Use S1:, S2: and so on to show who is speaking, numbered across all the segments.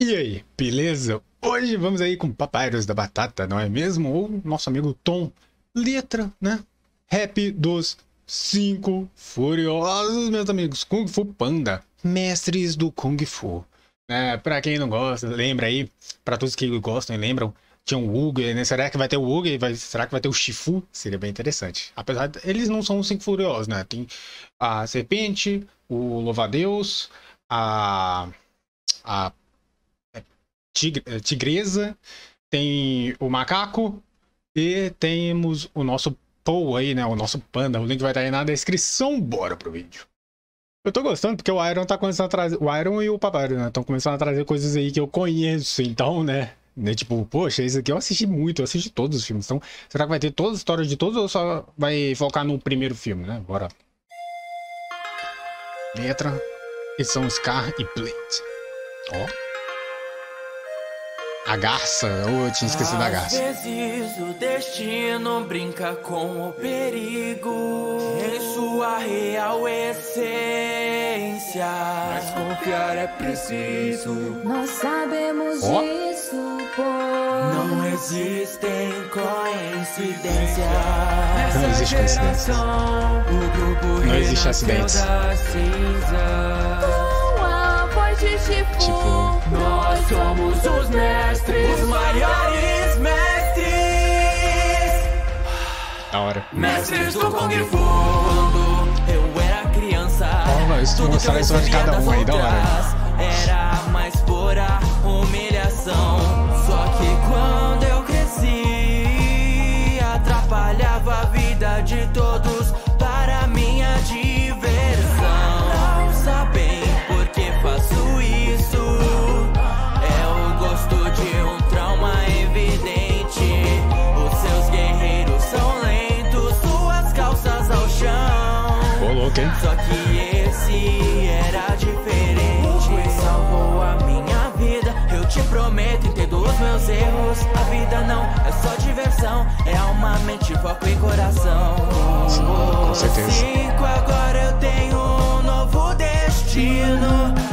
S1: E aí, beleza? Hoje vamos aí com Papyrus da Batata, não é mesmo? Ou nosso amigo Tom, letra, né? Rap dos Cinco Furiosos, meus amigos. Kung Fu Panda, mestres do Kung Fu. É, pra quem não gosta, lembra aí, pra todos que gostam e lembram, tinha um Wug, né? Será que vai ter o Wug? Vai, será que vai ter o Shifu? Seria bem interessante. Apesar de eles não são os Cinco Furiosos, né? Tem a Serpente, o Louva-a-Deus, a... a eh, tigresa, tem o macaco e temos o nosso Paul aí, né? O nosso panda. O link vai estar aí na descrição. Bora pro vídeo. Eu tô gostando porque o Iron tá começando a trazer. O Iron e o Papai, né? Estão começando a trazer coisas aí que eu conheço. Então, né? né? Tipo, poxa, isso aqui eu assisti muito, eu assisti todos os filmes. Então, será que vai ter todas as histórias de todos ou só vai focar no primeiro filme, né? Bora. Letra, edição Scar e Plate. Ó. A garça, eu tinha esquecido da garça.
S2: Às vezes o destino brinca com o perigo em sua real essência. Mas confiar é preciso.
S3: Nós sabemos oh. disso, pô.
S2: Não existem coincidências.
S1: Não existe coincidência. Não existe acidentes
S2: tipo, nós somos os mestres, os maiores mestres.
S1: Da hora.
S2: Mestres do Kung Fu. Quando eu era criança,
S1: oh, isso tudo a história de cada um aí, da hora.
S2: Era Só que esse era diferente. Salvou a minha vida. Eu te prometo, entendo os meus erros. A vida não é só diversão. É alma, mente, foco e coração.
S1: Sim, com certeza.
S2: Cinco, agora eu tenho um novo destino.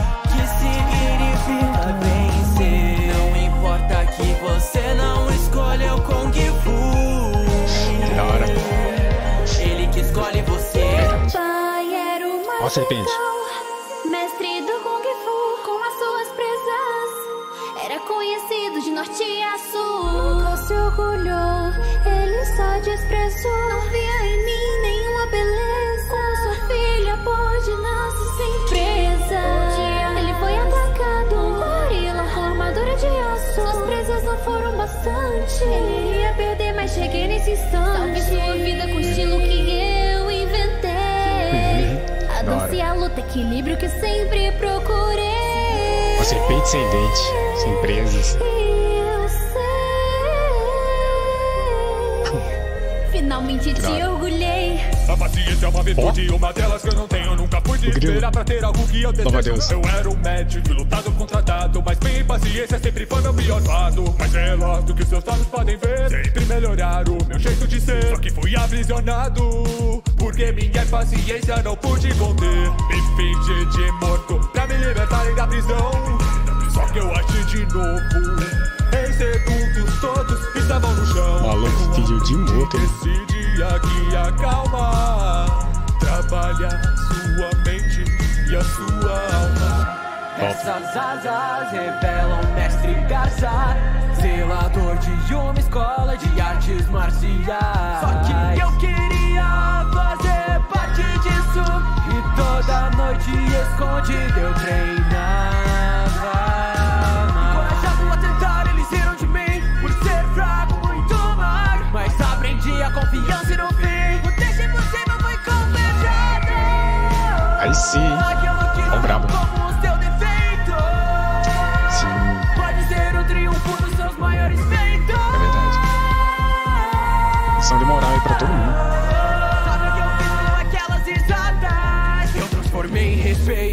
S1: Serpente.
S3: mestre do Kung Fu com as suas presas. Era conhecido de norte a sul. Nunca se orgulhou, ele só desprezou. Não via em mim nenhuma beleza. Como sua filha pode nascer sem presa. Ele foi atacado. Um gorila com armadura de aço. Suas presas não foram bastante. Ele ia perder, mas cheguei nesse instante. Luta, equilíbrio que sempre procurei.
S1: Uma serpente sem dente, sem presas.
S3: Eu sei. Finalmente te orgulhei.
S4: A paciência é uma virtude, uma delas que eu não tenho. Nunca pude
S1: grilo.
S4: esperar pra ter algo que eu desejo.
S1: Deus.
S4: Eu era um médico, lutado contratado. Mas minha impaciência sempre foi meu pior lado. Mais veloz do que seus olhos podem ver. Sempre melhorar o meu jeito de ser. Só que fui aprisionado. Porque minha impaciência não pude conter. Me fingi de morto pra me libertarem da prisão. Só que eu agi de novo. Em segundos todos estavam no chão.
S1: Maluco, pediu de morto.
S4: Esse dia que acalma Trabalha sua mente e a sua alma
S2: Essas asas revelam mestre Garça, zelador de uma escola de artes marciais. Escondido eu treinava.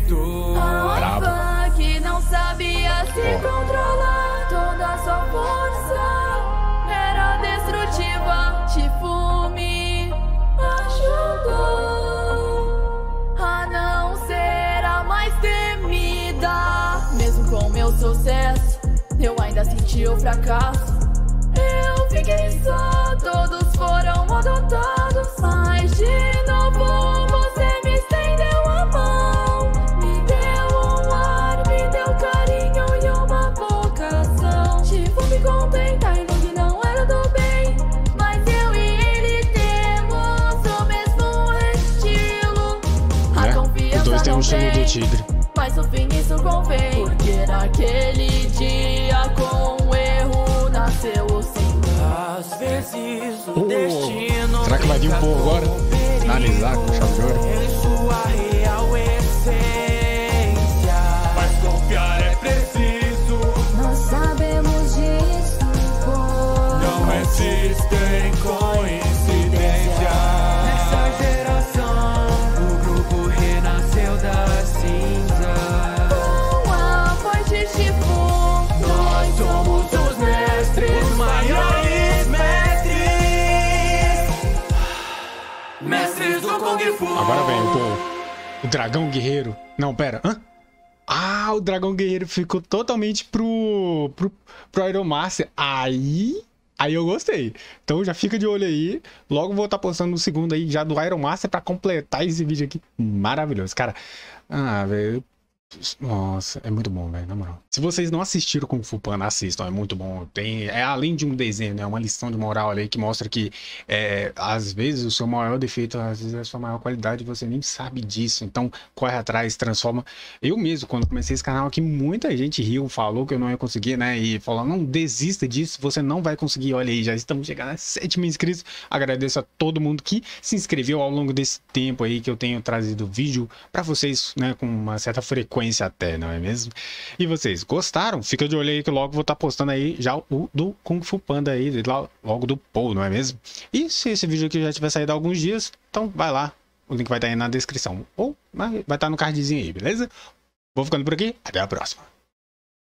S1: Brabo.
S3: Alva que não sabia se controlar. Toda a sua força era destrutiva. Tipo, me ajudou a não ser a mais temida. Mesmo com meu sucesso.
S5: eu ainda senti o fracasso. Eu fiquei só, todos foram adotados. Mas de novo
S1: tigre.
S5: Mas no fim isso convém Porque naquele dia com erro nasceu o sim
S2: Às vezes o
S1: Oh,
S2: destino
S1: será que vai vir um povo agora?
S2: o
S1: Finalizar com chave de ouro?
S5: Mestres
S2: do Kung Fu
S1: Agora vem o. O dragão guerreiro. Não, pera. Hã? Ah, o dragão guerreiro ficou totalmente pro. pro, pro Aeromaster. Aí. Aí eu gostei. Então já fica de olho aí. Logo vou estar postando o segundo aí já do Iron Master pra completar esse vídeo aqui. Maravilhoso. Cara, ah, velho. Nossa, é muito bom, velho, na moral. Se vocês não assistiram Kung Fu Panda, assistam, é muito bom. Tem, é além de um desenho, né? Uma lição de moral ali que mostra que é, às vezes o seu maior defeito, às vezes é a sua maior qualidade, você nem sabe disso. Então, corre atrás, transforma. Eu mesmo, quando comecei esse canal aqui, muita gente riu, falou que eu não ia conseguir, né? E falou, não desista disso, você não vai conseguir. Olha aí, já estamos chegando a 7 mil inscritos. Agradeço a todo mundo que se inscreveu ao longo desse tempo aí que eu tenho trazido vídeo para vocês, né? Com uma certa frequência até, não é mesmo? E vocês, gostaram? Fica de olho aí que logo vou estar postando aí já o do Kung Fu Panda aí, logo do Paul, não é mesmo? E se esse vídeo aqui já tiver saído há alguns dias, então vai lá. O link vai estar aí na descrição. Ou vai vai estar no cardzinho aí, beleza? Vou ficando por aqui. Até a próxima.